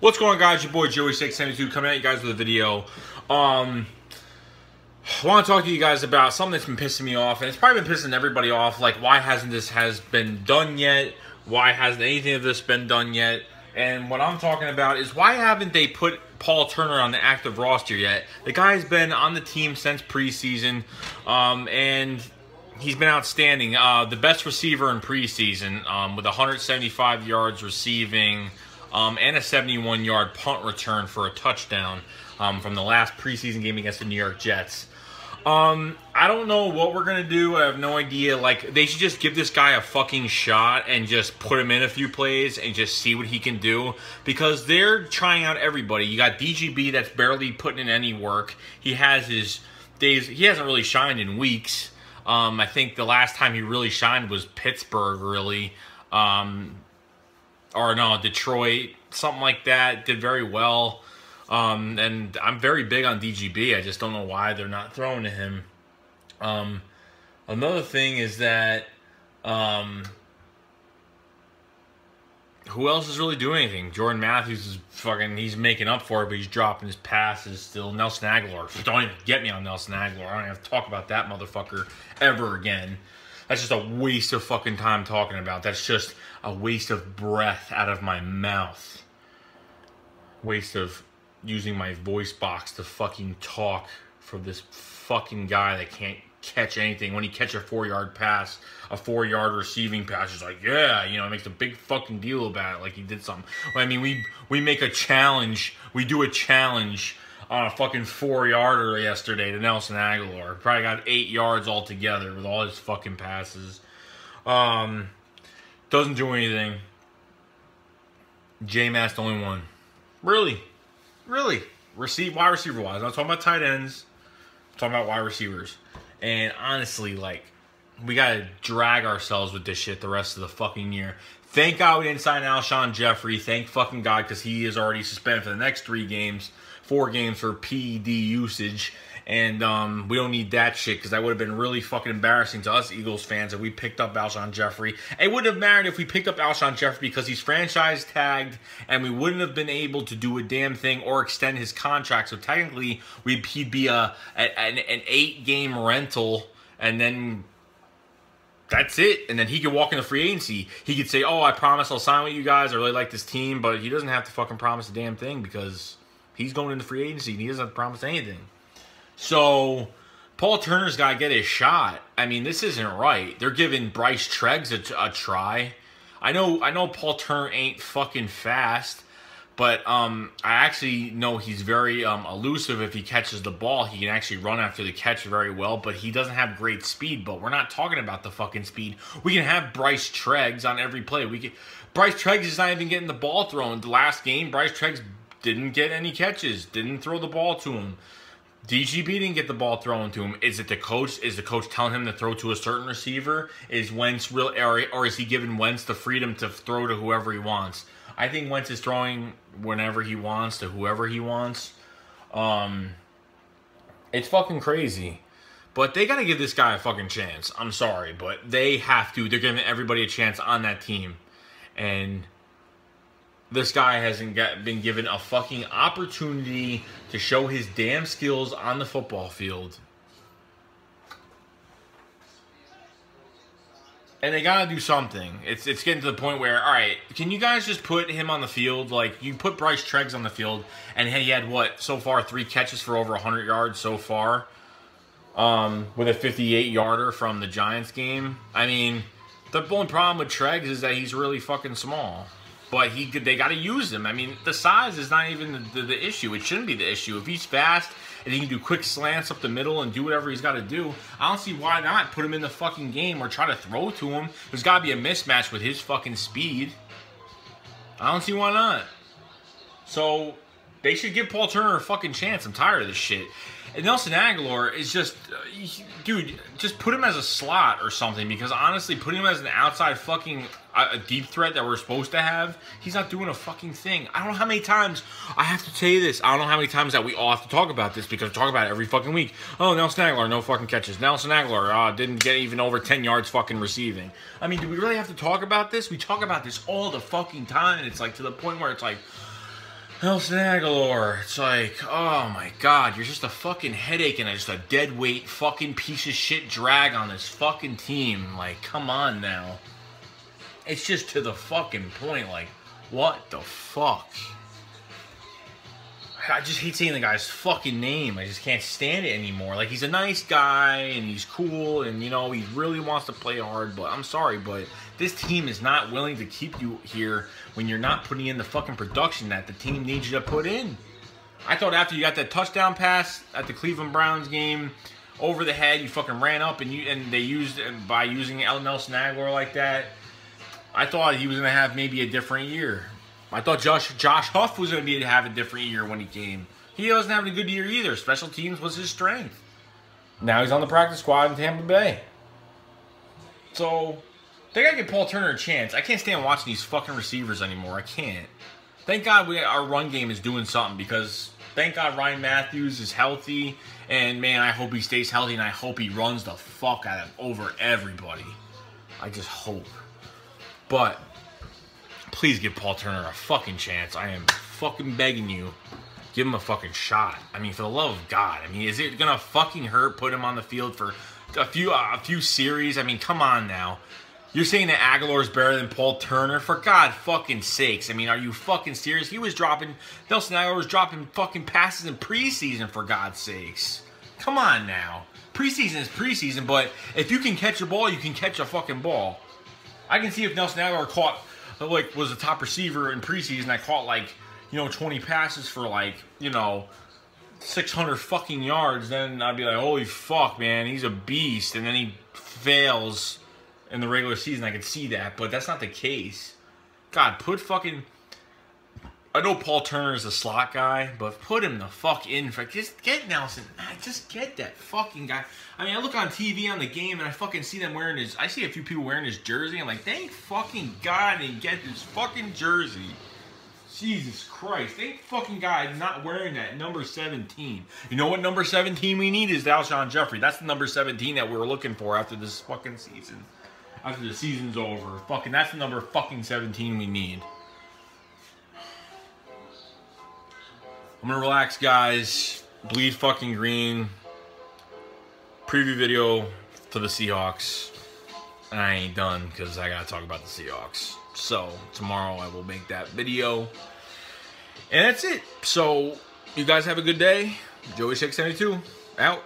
What's going on, guys? Your boy Joey672 coming at you guys with a video. Um, I want to talk to you guys about something that's been pissing me off, and it's probably been pissing everybody off. Like, why hasn't this has been done yet? Why hasn't anything of this been done yet? And what I'm talking about is why haven't they put Paul Turner on the active roster yet? The guy's been on the team since preseason, um, and he's been outstanding. Uh, the best receiver in preseason um, with 175 yards receiving um, and a 71 yard punt return for a touchdown um, from the last preseason game against the New York Jets. Um, I don't know what we're gonna do. I have no idea. Like, they should just give this guy a fucking shot and just put him in a few plays and just see what he can do. Because they're trying out everybody. You got DGB that's barely putting in any work. He has his days. He hasn't really shined in weeks. Um, I think the last time he really shined was Pittsburgh, really. Um, or no, Detroit, something like that. Did very well. Um, and I'm very big on DGB. I just don't know why they're not throwing to him. Um, another thing is that um, who else is really doing anything? Jordan Matthews is fucking. He's making up for it, but he's dropping his passes still. Nelson Agholor. Don't even get me on Nelson Agholor. I don't have to talk about that motherfucker ever again. That's just a waste of fucking time talking about. That's just a waste of breath out of my mouth. Waste of using my voice box to fucking talk for this fucking guy that can't catch anything. When he catch a four yard pass, a four yard receiving pass, he's like, yeah, you know, makes a big fucking deal about it, like he did something. I mean, we we make a challenge, we do a challenge on a fucking four yarder yesterday to Nelson Agholor. Probably got eight yards altogether with all his fucking passes. Um, doesn't do anything. J Mass the only one. Really? Really? Receive wide receiver wise. I'm talking about tight ends. I'm talking about wide receivers. And honestly, like, we gotta drag ourselves with this shit the rest of the fucking year. Thank God we didn't sign Alshon Jeffery. Thank fucking God, because he is already suspended for the next three games, four games for PED usage. And um, we don't need that shit because that would have been really fucking embarrassing to us Eagles fans if we picked up Alshon Jeffery. It wouldn't have mattered if we picked up Alshon Jeffery because he's franchise tagged and we wouldn't have been able to do a damn thing or extend his contract. So technically, we'd, he'd be a, a an, an eight game rental and then that's it. And then he could walk into free agency. He could say, "Oh, I promise I'll sign with you guys. I really like this team," but he doesn't have to fucking promise a damn thing because he's going into free agency and he doesn't promise anything. So Paul Turner's got to get his shot. I mean, this isn't right. They're giving Bryce Treggs a, a try. I know, I know Paul Turner ain't fucking fast, but um, I actually know he's very um, elusive. If he catches the ball, he can actually run after the catch very well. But he doesn't have great speed. But we're not talking about the fucking speed. We can have Bryce Treggs on every play. We can. Bryce Treggs is not even getting the ball thrown. The last game, Bryce Treggs didn't get any catches. Didn't throw the ball to him. DGB didn't get the ball thrown to him. Is it the coach? Is the coach telling him to throw to a certain receiver? Is Wentz real, or, or is he giving Wentz the freedom to throw to whoever he wants? I think Wentz is throwing whenever he wants to whoever he wants. Um, it's fucking crazy. But they got to give this guy a fucking chance. I'm sorry, but they have to. They're giving everybody a chance on that team. And this guy hasn't been given a fucking opportunity to show his damn skills on the football field. And they gotta do something. It's it's getting to the point where, all right, can you guys just put him on the field? Like you put Bryce Treggs on the field, and he had what so far three catches for over 100 yards so far, um, with a 58 yarder from the Giants game. I mean, the only problem with Treggs is that he's really fucking small but he could, they got to use him. I mean, the size is not even the, the, the, issue. It shouldn't be the issue. If he's fast and he can do quick slants up the middle and do whatever he's got to do, I don't see why not put him in the fucking game or try to throw to him. There's got to be a mismatch with his fucking speed. I don't see why not. So they should give Paul Turner a fucking chance. I'm tired of this shit. And Nelson Agholor is just, uh, dude, just put him as a slot or something because honestly, putting him as an outside fucking a deep threat that we're supposed to have, he's not doing a fucking thing. I don't know how many times I have to tell you this. I don't know how many times that we all have to talk about this because we talk about it every fucking week. Oh, Nelson Agholor, no fucking catches. Nelson Agholor uh, didn't get even over 10 yards fucking receiving. I mean, do we really have to talk about this? We talk about this all the fucking time, and it's like to the point where it's like, Nelson Agholor. It's like, oh my god, you're just a fucking headache and just a dead weight fucking piece of shit drag on this fucking team. Like, come on now. It's just to the fucking point. Like, what the fuck? I just hate saying the guy's fucking name. I just can't stand it anymore. Like he's a nice guy and he's cool and you know he really wants to play hard, but I'm sorry, but this team is not willing to keep you here when you're not putting in the fucking production that the team needs you to put in. I thought after you got that touchdown pass at the Cleveland Browns game over the head, you fucking ran up and you and they used by using El Nelson Agholor like that. I thought he was gonna have maybe a different year. I thought Josh Josh Huff was going to be to have a different year when he came. He wasn't having a good year either. Special teams was his strength. Now he's on the practice squad in Tampa Bay. So they gotta give Paul Turner a chance. I can't stand watching these fucking receivers anymore. I can't. Thank God we, our run game is doing something because thank God Ryan Mathews is healthy. And man, I hope he stays healthy and I hope he runs the fuck out of over everybody. I just hope. But please give Paul Turner a fucking chance. I am fucking begging you. Give him a fucking shot. I mean, for the love of God. I mean, is it gonna fucking hurt put him on the field for a few uh, a few series? I mean, come on now. You're saying that Agholor is better than Paul Turner? For God fucking sakes. I mean, are you fucking serious? He was dropping, Nelson Agholor was dropping fucking passes in preseason, for God's sakes. Come on now. Preseason is preseason, but if you can catch a ball, you can catch a fucking ball. I can see if Nelson Agholor caught like was a top receiver in preseason. I caught like you know 20 passes for like you know 600 fucking yards. Then I'd be like, holy fuck, man, he's a beast. And then he fails in the regular season. I could see that, but that's not the case. God, put fucking. I know Paul Turner is a slot guy, but put him the fuck in for just get Nelson. Just get that fucking guy. I mean, I look on TV on the game and I fucking see them wearing his. I see a few people wearing his jersey. I'm like, thank fucking God and get his fucking jersey. Jesus Christ, thank fucking God not wearing that number 17. You know what number 17 we need is Alshon Jeffery. That's the number 17 that we're looking for after this fucking season. After the season's over. Fucking, that's the number fucking 17 we need. I'm gonna relax, guys. Bleed fucking green. Preview video for the Seahawks. And I ain't done because I gotta talk about the Seahawks. So tomorrow I will make that video. And that's it. So you guys have a good day. Joey672 out.